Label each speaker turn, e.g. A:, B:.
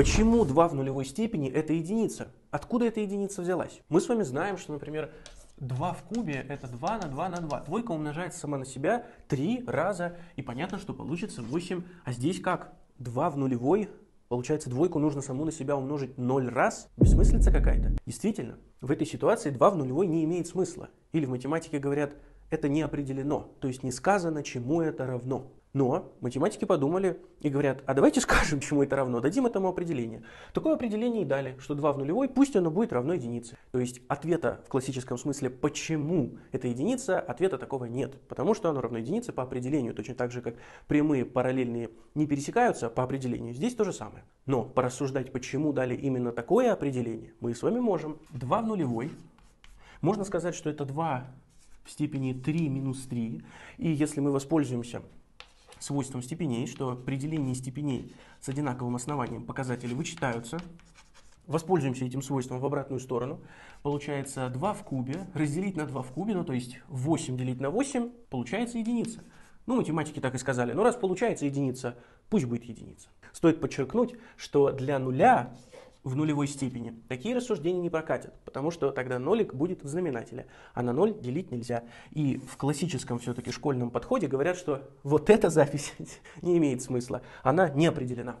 A: Почему 2 в нулевой степени это единица? Откуда эта единица взялась? Мы с вами знаем, что, например, 2 в кубе это 2 на 2 на 2. Двойка умножается сама на себя 3 раза, и понятно, что получится 8. А здесь как? 2 в нулевой Получается, двойку нужно саму на себя умножить 0 раз? Бессмыслица какая-то? Действительно, в этой ситуации 2 в нулевой не имеет смысла. Или в математике говорят, это не определено, то есть не сказано, чему это равно. Но математики подумали и говорят, а давайте скажем, чему это равно, дадим этому определение. Такое определение и дали, что 2 в нулевой, пусть оно будет равно единице. То есть ответа в классическом смысле, почему это единица, ответа такого нет. Потому что оно равно единице по определению, точно так же, как прямые параллельные не пересекаются по определению. Здесь то же самое. Но порассуждать, почему дали именно такое определение, мы с вами можем. 2 в нулевой, можно сказать, что это 2 в степени 3 минус 3. И если мы воспользуемся свойством степеней, что при делении степеней с одинаковым основанием показатели вычитаются, воспользуемся этим свойством в обратную сторону. Получается 2 в кубе разделить на 2 в кубе, ну то есть 8 делить на 8, получается единица. Ну, математики так и сказали. Ну, раз получается единица, пусть будет единица. Стоит подчеркнуть, что для нуля в нулевой степени. Такие рассуждения не прокатят, потому что тогда нолик будет в знаменателе, а на ноль делить нельзя. И в классическом все-таки школьном подходе говорят, что вот эта запись не имеет смысла, она не определена.